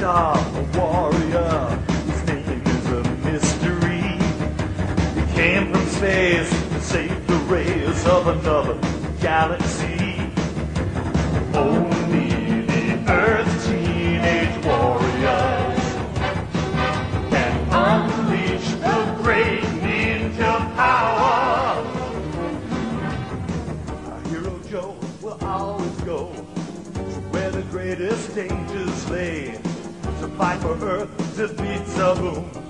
star, a warrior. His name is a mystery. He came from space to save the race of another galaxy. Only the Earth's teenage warriors can unleash the great ninja power. Our hero Joe will always go to where the greatest dangers lay. To fight for Earth, defeat Zaboom, chase the